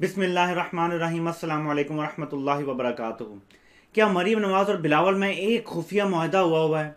بسم اللہ الرحمن الرحیم، السلام علیکم ورحمۃ اللہ وبرکاتہ۔ کیا مریم نواز اور بلاول میں ایک خفیہ معاہدہ ہوا ہوا ہے؟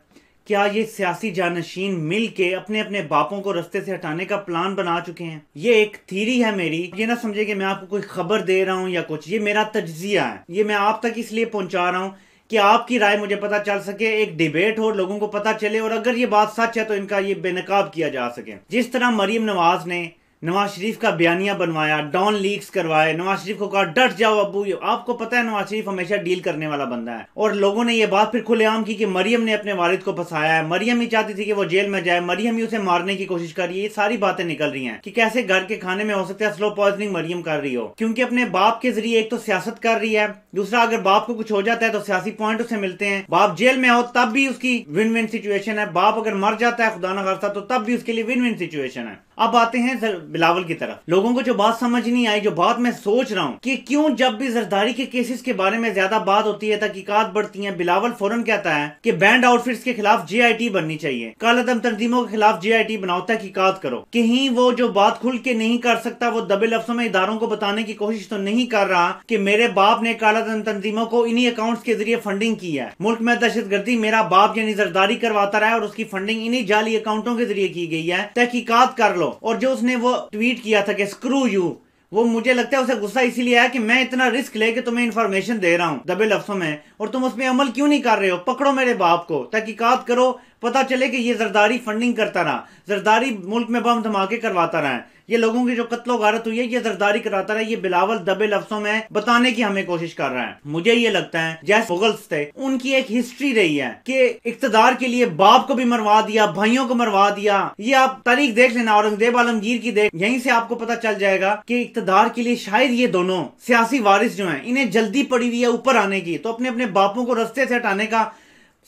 کیا یہ سیاسی جانشین مل کے اپنے اپنے باپوں کو رستے سے ہٹانے کا پلان بنا چکے ہیں؟ یہ ایک تھیری ہے میری، یہ نہ سمجھے کہ میں آپ کو کوئی خبر دے رہا ہوں یا کچھ۔ یہ میرا تجزیہ ہے۔ یہ میں آپ تک اس لیے پہنچا رہا ہوں کہ آپ کی رائے مجھے پتا چل سکے، ایک ڈیبیٹ ہو، لوگوں کو پتا چلے، اور اگر یہ بات سچ ہے تو ان کا یہ بے نقاب کیا جا سکے۔ جس طرح مریم نواز نے نواز شریف کا بیانیہ بنوایا، ڈان لیکس کروائے نواز شریف کو کہا، ڈٹ جاؤ ابو آپ کو پتا ہے نواز شریف ہمیشہ ڈیل کرنے والا بندہ ہے۔ اور لوگوں نے یہ بات پھر کھلے عام کی کہ مریم نے اپنے والد کو پھنسایا ہے۔ مریم ہی چاہتی تھی کہ وہ جیل میں جائے، مریم ہی اسے مارنے کی کوشش کر رہی ہے۔ یہ ساری باتیں نکل رہی ہیں کہ کیسے گھر کے کھانے میں ہو سکتا ہے سلو پوائزنگ مریم کر رہی ہو۔ کیونکہ اپنے باپ کے ذریعے ایک تو سیاست کر رہی ہے، دوسرا اگر باپ کو کچھ ہو جاتا ہے تو سیاسی پوائنٹ اسے ملتے ہیں۔ باپ جیل میں ہو تب بھی اس کی ون ون سچویشن ہے۔ باپ اگر مر جاتا ہے خدا نہ خرصہ تو تب بھی اس کے لیے ون ون سچویشن ہے۔ اب آتے ہیں بلاول کی طرف۔ لوگوں کو جو بات سمجھ نہیں آئی، جو بات میں سوچ رہا ہوں کہ کیوں جب بھی زرداری کے کیسز کے بارے میں زیادہ بات ہوتی ہے، تحقیقات بڑھتی ہیں، بلاول فوراً کہتا ہے کہ بینڈ آؤٹ فٹس کے خلاف جی آئی ٹی بننی چاہیے۔ کالدم تنظیموں کے خلاف جی آئی ٹی بناؤ، تحقیقات کرو۔ کہیں وہ جو بات کھل کے نہیں کر سکتا، وہ دبے لفظوں میں اداروں کو بتانے کی کوشش تو نہیں کر رہا کہ میرے باپ نے کالدم تنظیموں کو انہی اکاؤنٹس کے ذریعے فنڈنگ کی ہے۔ ملک میں دہشت گردی میرا باپ یعنی زرداری کرواتا رہا ہے اور اس کی فنڈنگ انہی جعلی اکاؤنٹوں کے ذریعے کی گئی ہے۔ تحقیقات کر لو۔ اور جو اس نے وہ ٹویٹ کیا تھا کہ اسکرو یو وہ مجھے لگتا ہے اسے غصہ اسی لیے آیا کہ میں اتنا رسک لے کے تمہیں انفارمیشن دے رہا ہوں دبے لفظوں میں اور تم اس میں عمل کیوں نہیں کر رہے ہو؟ پکڑو میرے باپ کو، تحقیقات کرو پتا چلے کہ یہ زرداری فنڈنگ کرتا رہا، زرداری ملک میں بم دھماکے کرواتا رہا ہے۔ یہ لوگوں کی جو قتل و غارت ہوئی ہے، یہ زرداری کراتا رہا ہے، یہ بلاول دبے لفظوں میں بتانے کی ہمیں کوشش کر رہا ہے۔ مجھے یہ لگتا ہے جیسے مغلس تھے، ان کی ایک ہسٹری رہی ہے کہ اقتدار کے لیے باپ کو بھی مروا دیا، بھائیوں کو مروا دیا۔ یہ آپ تاریخ دیکھ لینا، اورنگزیب عالمگیر کی دیکھ، یہیں سے آپ کو پتا چل جائے گا کہ اقتدار کے لیے شاید یہ دونوں سیاسی وارث جو ہیں، انہیں جلدی پڑی ہوئی ہے اوپر آنے کی۔ تو اپنے اپنے باپوں کو رستے سے ہٹانے کا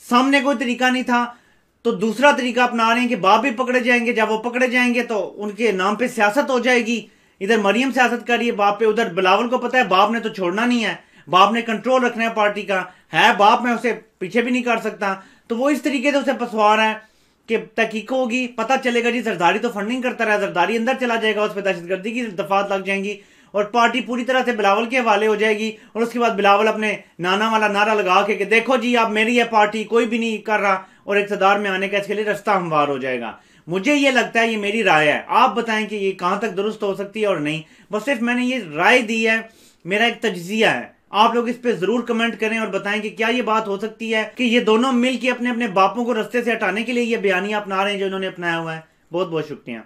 سامنے کوئی طریقہ نہیں تھا۔ تو دوسرا طریقہ اپنا رہے ہیں کہ باپ بھی پکڑے جائیں گے، جب وہ پکڑے جائیں گے تو ان کے نام پہ سیاست ہو جائے گی۔ ادھر مریم سیاست کر رہی ہے باپ پہ، ادھر بلاول کو پتا ہے باپ نے تو چھوڑنا نہیں ہے۔ باپ نے کنٹرول رکھنا ہے پارٹی کا۔ ہے باپ، میں اسے پیچھے بھی نہیں کر سکتا۔ تو وہ اس طریقے سے اسے پسوا رہا ہے کہ تحقیق ہوگی، پتہ چلے گا جی زرداری تو فنڈنگ کرتا رہا زرداری اندر چلا جائے گا، اس پہ دہشت گردی کی دفعات لگ جائیں گی۔ اور پارٹی پوری طرح سے بلاول کے حوالے ہو جائے گی۔ اور اس کے بعد بلاول اپنے نانا والا نعرہ لگا کے کہ دیکھو جی اب میری ہے پارٹی، کوئی بھی نہیں کر رہا۔ اور اقتدار میں آنے کا اس کے لیے رستہ ہموار ہو جائے گا۔ مجھے یہ لگتا ہے یہ میری رائے ہے۔ آپ بتائیں کہ یہ کہاں تک درست ہو سکتی ہے اور نہیں۔ بس صرف میں نے یہ رائے دی ہے، میرا ایک تجزیہ ہے۔ آپ لوگ اس پہ ضرور کمنٹ کریں اور بتائیں کہ کیا یہ بات ہو سکتی ہے کہ یہ دونوں مل کے اپنے اپنے باپوں کو رستے سے ہٹانے کے لیے یہ بیانیاں اپنا رہے ہیں جو انہوں نے اپنایا ہوا ہے۔ بہت بہت شکریہ۔